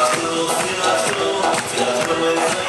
I still, till still,